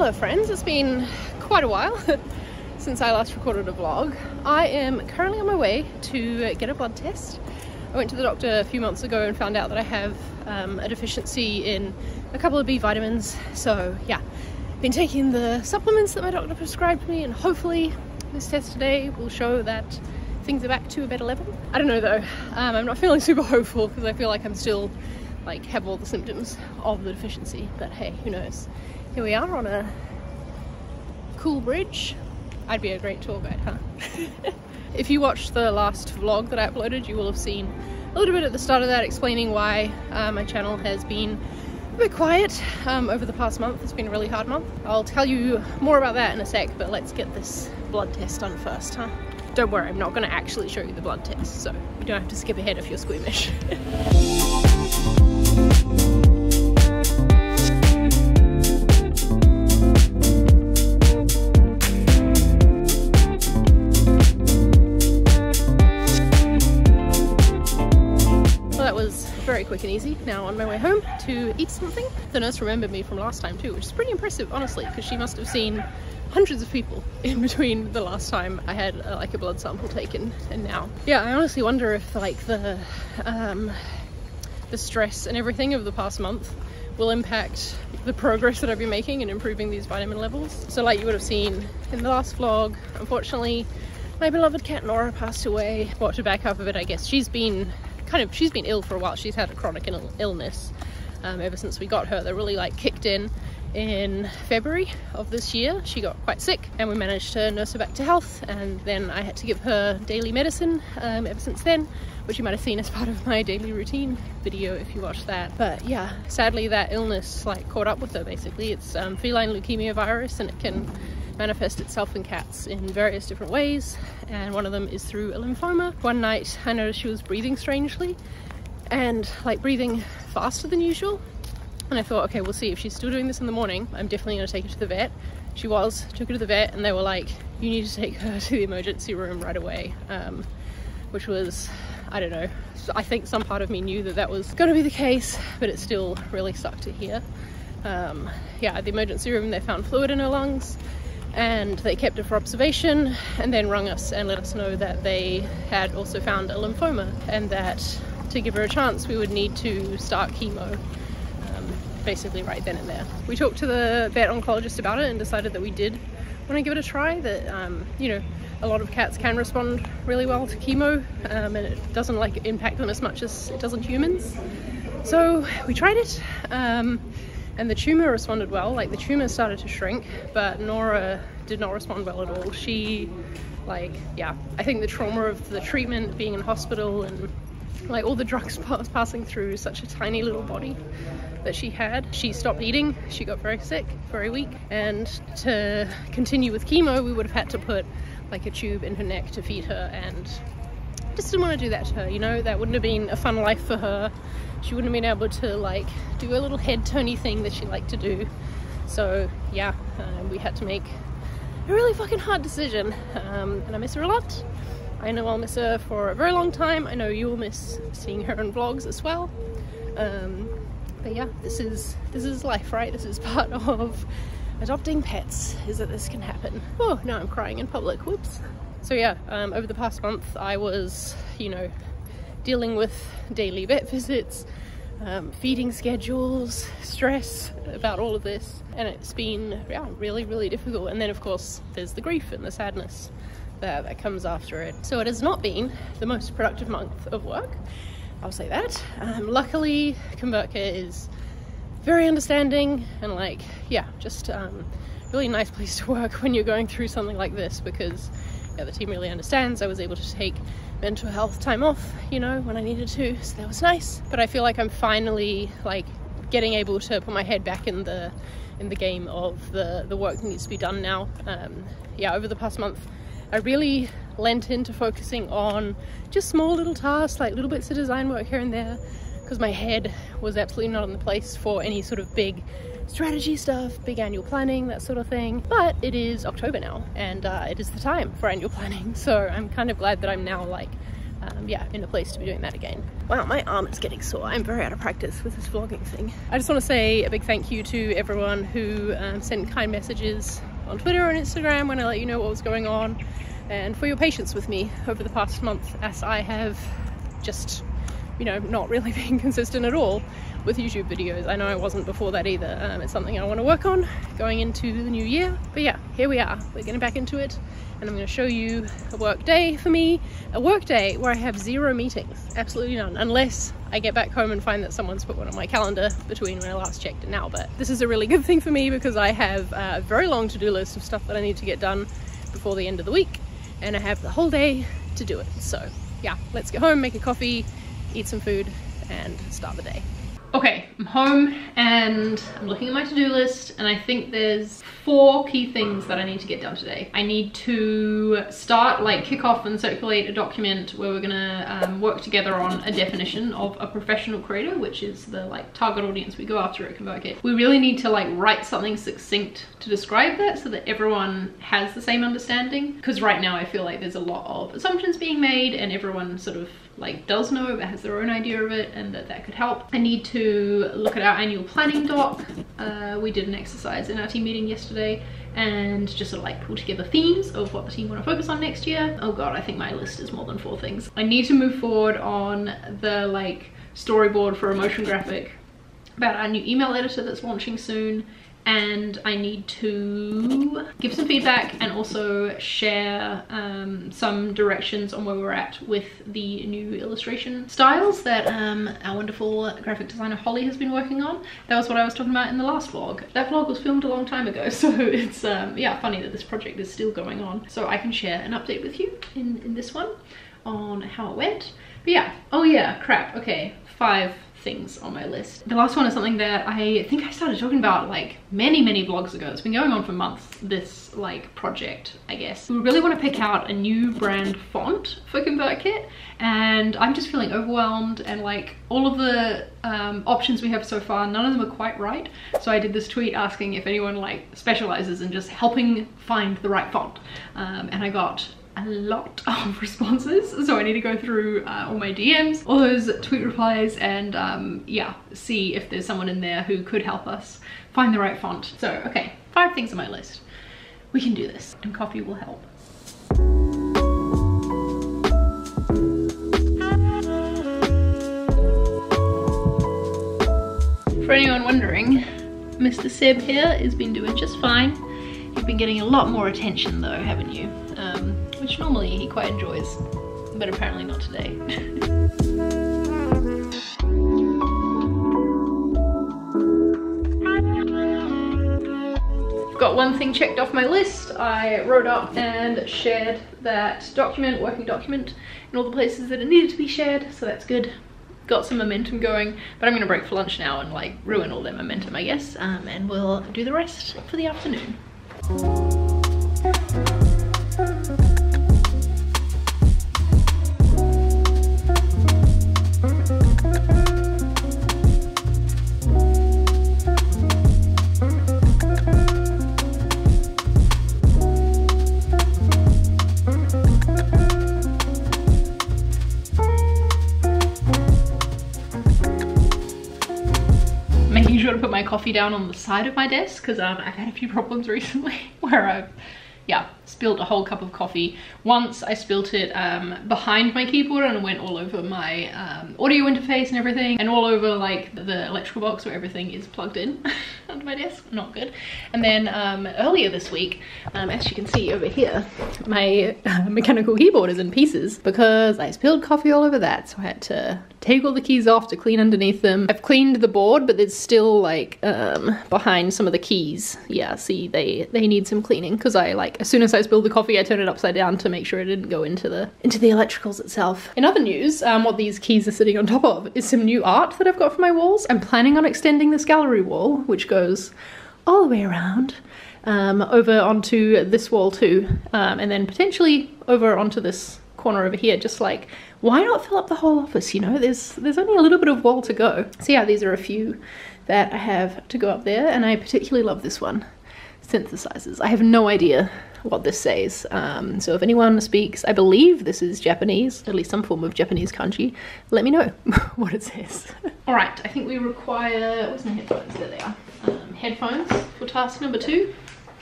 Hello friends, it's been quite a while since I last recorded a vlog. I am currently on my way to get a blood test. I went to the doctor a few months ago and found out that I have um, a deficiency in a couple of B vitamins. So yeah, been taking the supplements that my doctor prescribed me and hopefully this test today will show that things are back to a better level. I don't know though, um, I'm not feeling super hopeful because I feel like I'm still like have all the symptoms of the deficiency, but hey, who knows. Here we are on a cool bridge. I'd be a great tour guide, huh? if you watched the last vlog that I uploaded, you will have seen a little bit at the start of that explaining why uh, my channel has been a bit quiet um, over the past month. It's been a really hard month. I'll tell you more about that in a sec, but let's get this blood test done first, huh? Don't worry, I'm not going to actually show you the blood test, so you don't have to skip ahead if you're squeamish. quick and easy now on my way home to eat something. The nurse remembered me from last time too, which is pretty impressive, honestly, because she must have seen hundreds of people in between the last time I had uh, like a blood sample taken and now. Yeah, I honestly wonder if like the um, the stress and everything of the past month will impact the progress that I've been making in improving these vitamin levels. So like you would have seen in the last vlog, unfortunately, my beloved cat Nora passed away. Well, to back up a bit, I guess, she's been kind of she's been ill for a while. She's had a chronic Ill illness um, ever since we got her. That really like kicked in in February of this year. She got quite sick and we managed to nurse her back to health. And then I had to give her daily medicine um, ever since then which you might have seen as part of my daily routine video if you watched that. But yeah sadly that illness like caught up with her basically. It's um, feline leukemia virus and it can manifest itself in cats in various different ways and one of them is through a lymphoma. One night I noticed she was breathing strangely and like breathing faster than usual and I thought okay we'll see if she's still doing this in the morning I'm definitely going to take her to the vet. She was, took her to the vet and they were like you need to take her to the emergency room right away um, which was I don't know I think some part of me knew that that was going to be the case but it still really sucked to hear. Um, yeah, at the emergency room they found fluid in her lungs and they kept her for observation and then rung us and let us know that they had also found a lymphoma and that to give her a chance we would need to start chemo um, basically right then and there. We talked to the vet oncologist about it and decided that we did want to give it a try that um, you know a lot of cats can respond really well to chemo um, and it doesn't like impact them as much as it doesn't humans so we tried it um, and the tumor responded well like the tumor started to shrink but Nora did not respond well at all. She like yeah I think the trauma of the treatment being in hospital and like all the drugs passing through such a tiny little body that she had. She stopped eating she got very sick very weak and to continue with chemo we would have had to put like a tube in her neck to feed her and just didn't want to do that to her you know that wouldn't have been a fun life for her she wouldn't have been able to like do a little head turny thing that she liked to do. So yeah uh, we had to make a really fucking hard decision. Um, and I miss her a lot. I know I'll miss her for a very long time. I know you'll miss seeing her in vlogs as well. Um, but yeah this is this is life right? This is part of adopting pets is that this can happen. Oh now I'm crying in public. Whoops. So yeah um, over the past month I was you know dealing with daily vet visits, um, feeding schedules, stress about all of this, and it's been yeah, really, really difficult. And then, of course, there's the grief and the sadness that, that comes after it. So, it has not been the most productive month of work, I'll say that. Um, luckily, ConvertKit is very understanding and, like, yeah, just um, really nice place to work when you're going through something like this because yeah, the team really understands. I was able to take mental health time off, you know, when I needed to, so that was nice. But I feel like I'm finally like getting able to put my head back in the in the game of the the work that needs to be done now. Um, yeah, over the past month, I really lent into focusing on just small little tasks, like little bits of design work here and there, because my head was absolutely not in the place for any sort of big strategy stuff, big annual planning, that sort of thing. But it is October now and uh, it is the time for annual planning. So I'm kind of glad that I'm now like um, yeah, in a place to be doing that again. Wow, my arm is getting sore. I'm very out of practice with this vlogging thing. I just want to say a big thank you to everyone who um, sent kind messages on Twitter and Instagram when I let you know what was going on and for your patience with me over the past month as I have just, you know, not really being consistent at all with YouTube videos. I know I wasn't before that either. Um, it's something I want to work on going into the new year. But yeah, here we are. We're getting back into it and I'm going to show you a work day for me. A work day where I have zero meetings. Absolutely none. Unless I get back home and find that someone's put one on my calendar between when I last checked and now. But this is a really good thing for me because I have a very long to-do list of stuff that I need to get done before the end of the week and I have the whole day to do it. So yeah, let's get home, make a coffee, eat some food and start the day. Okay, I'm home and I'm looking at my to-do list and I think there's four key things that I need to get done today. I need to start, like kick off and circulate a document where we're gonna um, work together on a definition of a professional creator, which is the like target audience we go after at ConvertKit. We really need to like write something succinct to describe that so that everyone has the same understanding. Because right now I feel like there's a lot of assumptions being made and everyone sort of like does know but has their own idea of it and that that could help. I need to look at our annual planning doc. Uh, we did an exercise in our team meeting yesterday and just sort of like pull together themes of what the team want to focus on next year. Oh god, I think my list is more than four things. I need to move forward on the like storyboard for a motion graphic about our new email editor that's launching soon and I need to give some feedback and also share um, some directions on where we're at with the new illustration styles that um, our wonderful graphic designer Holly has been working on. That was what I was talking about in the last vlog. That vlog was filmed a long time ago so it's um, yeah funny that this project is still going on so I can share an update with you in, in this one on how it went. But yeah, oh yeah, crap, okay, five things on my list. The last one is something that I think I started talking about like many, many vlogs ago. It's been going on for months, this like project, I guess. We really want to pick out a new brand font for ConvertKit and I'm just feeling overwhelmed and like all of the um, options we have so far, none of them are quite right. So I did this tweet asking if anyone like specializes in just helping find the right font. Um, and I got a lot of responses so I need to go through uh, all my DMs all those tweet replies and um, yeah see if there's someone in there who could help us find the right font. So okay five things on my list. We can do this and coffee will help. For anyone wondering Mr. Seb here has been doing just fine. You've been getting a lot more attention though haven't you? Um, which normally he quite enjoys, but apparently not today. Got one thing checked off my list. I wrote up and shared that document, working document, in all the places that it needed to be shared, so that's good. Got some momentum going, but I'm gonna break for lunch now and like ruin all that momentum, I guess, um, and we'll do the rest for the afternoon. Coffee down on the side of my desk because um, I've had a few problems recently where I've yeah, spilled a whole cup of coffee. Once I spilt it um, behind my keyboard and it went all over my um, audio interface and everything and all over like the electrical box where everything is plugged in under my desk, not good. And then um, earlier this week, um, as you can see over here, my uh, mechanical keyboard is in pieces because I spilled coffee all over that. So I had to take all the keys off to clean underneath them. I've cleaned the board, but it's still like um, behind some of the keys. Yeah, see, they, they need some cleaning because I like, as soon as I spilled the coffee, I turned it upside down to make sure it didn't go into the into the electricals itself. In other news, um, what these keys are sitting on top of is some new art that I've got for my walls. I'm planning on extending this gallery wall, which goes all the way around um, over onto this wall too, um, and then potentially over onto this corner over here, just like why not fill up the whole office, you know? There's there's only a little bit of wall to go. So yeah, these are a few that I have to go up there, and I particularly love this one. synthesizers. I have no idea what this says. Um, so if anyone speaks, I believe this is Japanese, at least some form of Japanese kanji, let me know what it says. All right, I think we require, where's my headphones? There they are. Um, headphones for task number two.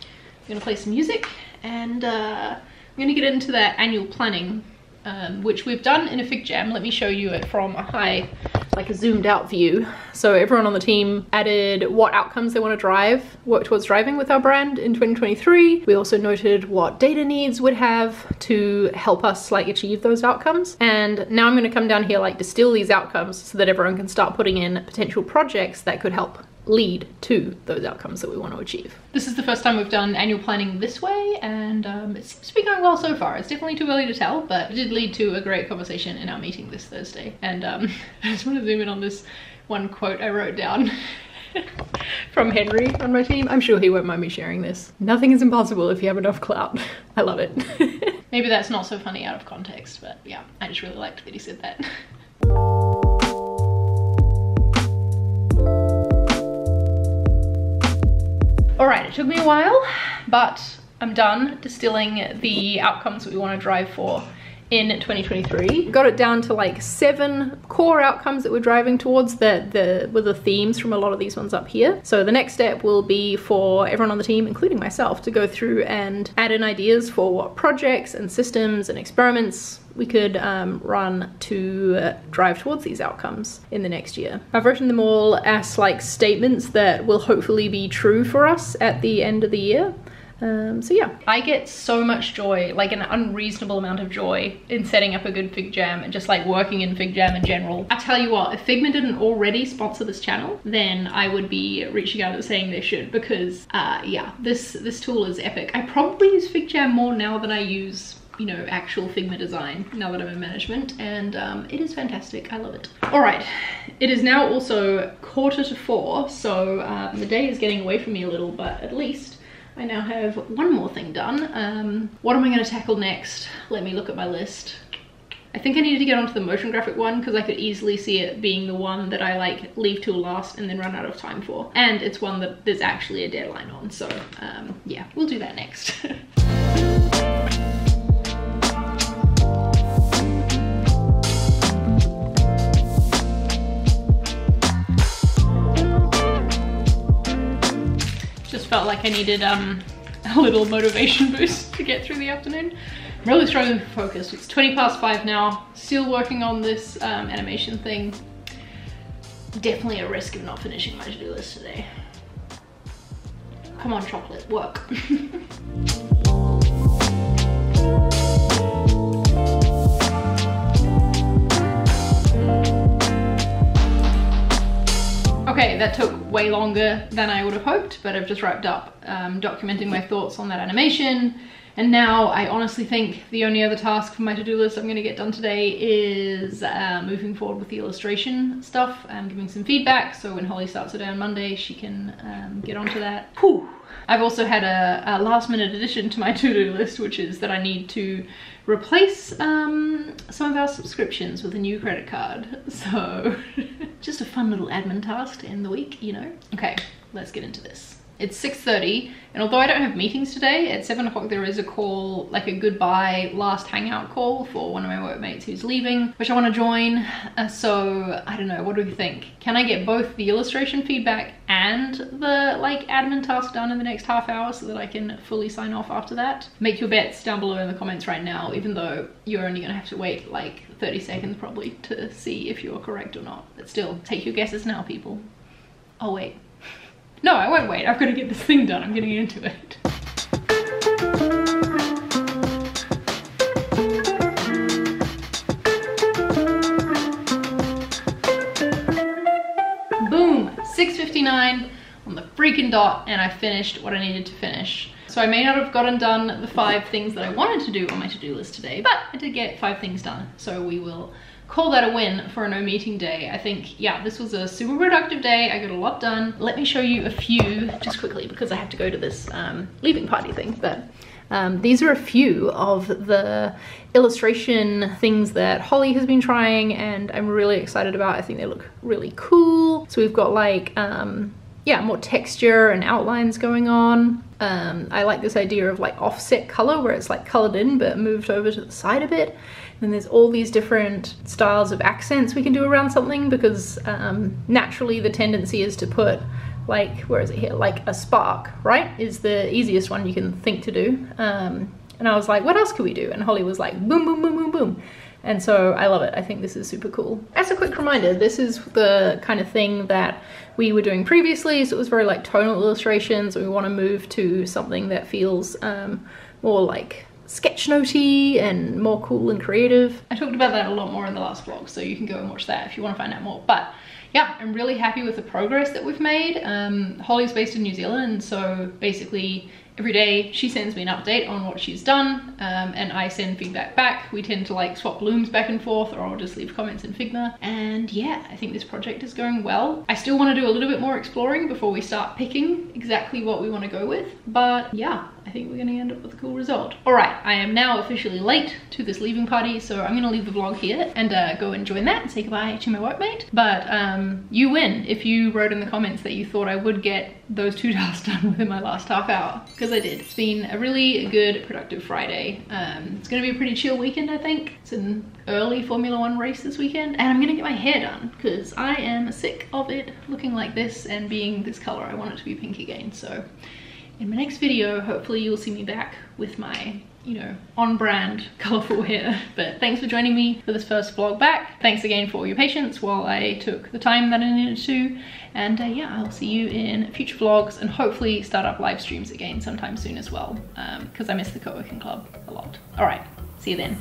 I'm gonna play some music and uh, I'm gonna get into that annual planning um, which we've done in a FigJam. Let me show you it from a high, like a zoomed out view. So everyone on the team added what outcomes they want to drive, work towards driving with our brand in 2023. We also noted what data needs would have to help us like achieve those outcomes. And now I'm going to come down here, like distill these outcomes so that everyone can start putting in potential projects that could help lead to those outcomes that we want to achieve. This is the first time we've done annual planning this way and um, it seems to be going well so far. It's definitely too early to tell, but it did lead to a great conversation in our meeting this Thursday. And um, I just want to zoom in on this one quote I wrote down. from Henry on my team. I'm sure he won't mind me sharing this. Nothing is impossible if you have enough clout. I love it. Maybe that's not so funny out of context, but yeah, I just really liked that he said that. All right, it took me a while, but I'm done distilling the outcomes that we want to drive for in 2023. Got it down to like seven core outcomes that we're driving towards that the were the themes from a lot of these ones up here. So the next step will be for everyone on the team, including myself, to go through and add in ideas for what projects and systems and experiments we could um, run to uh, drive towards these outcomes in the next year. I've written them all as like statements that will hopefully be true for us at the end of the year. Um, so yeah, I get so much joy, like an unreasonable amount of joy in setting up a good FigJam and just like working in FigJam in general. I tell you what, if Figma didn't already sponsor this channel, then I would be reaching out and saying they should because uh, yeah, this, this tool is epic. I probably use FigJam more now than I use you know, actual Figma design now that I'm in management and um, it is fantastic. I love it. All right, it is now also quarter to four, so um, the day is getting away from me a little, but at least I now have one more thing done. Um, what am I going to tackle next? Let me look at my list. I think I needed to get onto the motion graphic one because I could easily see it being the one that I like leave till last and then run out of time for. And it's one that there's actually a deadline on. So um, yeah, we'll do that next. felt like I needed um, a little motivation boost to get through the afternoon. I'm really struggling for focus. It's 20 past five now, still working on this um, animation thing. Definitely a risk of not finishing my to-do list today. Come on, chocolate, work. Okay, that took way longer than I would have hoped, but I've just wrapped up um, documenting my thoughts on that animation. And now I honestly think the only other task for my to-do list I'm gonna get done today is uh, moving forward with the illustration stuff and giving some feedback. So when Holly starts her day on Monday, she can um, get onto that. Whew. I've also had a, a last minute addition to my to-do list, which is that I need to replace um, some of our subscriptions with a new credit card. So just a fun little admin task to end the week, you know? Okay, let's get into this. It's 6.30 and although I don't have meetings today, at 7 o'clock there is a call, like a goodbye last hangout call for one of my workmates who's leaving, which I want to join. Uh, so I don't know, what do you think? Can I get both the illustration feedback and the like admin task done in the next half hour so that I can fully sign off after that? Make your bets down below in the comments right now, even though you're only gonna have to wait like 30 seconds probably to see if you're correct or not. But still, take your guesses now, people. Oh wait. No, I won't wait. I've got to get this thing done. I'm getting into it. Boom, 6.59 on the freaking dot and I finished what I needed to finish. So I may not have gotten done the five things that I wanted to do on my to-do list today, but I did get five things done. So we will call that a win for a no meeting day. I think, yeah, this was a super productive day. I got a lot done. Let me show you a few just quickly because I have to go to this um, leaving party thing. But um, these are a few of the illustration things that Holly has been trying and I'm really excited about. I think they look really cool. So we've got like um, yeah, more texture and outlines going on. Um, I like this idea of like offset color where it's like colored in but moved over to the side a bit. And there's all these different styles of accents we can do around something because um, naturally the tendency is to put like, where is it here? Like a spark, right? Is the easiest one you can think to do. Um, and I was like, what else could we do? And Holly was like, boom, boom, boom, boom, boom. And so I love it. I think this is super cool. As a quick reminder, this is the kind of thing that we were doing previously. So it was very like tonal illustrations. We want to move to something that feels um, more like sketchnotey and more cool and creative. I talked about that a lot more in the last vlog, so you can go and watch that if you want to find out more. But yeah, I'm really happy with the progress that we've made. Um, Holly's based in New Zealand, so basically every day she sends me an update on what she's done um, and I send feedback back. We tend to like swap looms back and forth or I'll just leave comments in Figma. And yeah, I think this project is going well. I still want to do a little bit more exploring before we start picking exactly what we want to go with. But yeah, I think we're going to end up with a cool result. All right, I am now officially late to this leaving party, so I'm going to leave the vlog here and uh, go and join that and say goodbye to my workmate. But um, you win if you wrote in the comments that you thought I would get those two tasks done within my last half hour, because I did. It's been a really good, productive Friday. Um, it's going to be a pretty chill weekend, I think. It's an early Formula One race this weekend, and I'm going to get my hair done, because I am sick of it looking like this and being this color. I want it to be pink again, so in my next video, hopefully you'll see me back with my, you know, on-brand colourful hair. But thanks for joining me for this first vlog back. Thanks again for your patience while I took the time that I needed to. And uh, yeah, I'll see you in future vlogs and hopefully start up live streams again sometime soon as well. Because um, I miss the co-working club a lot. All right, see you then.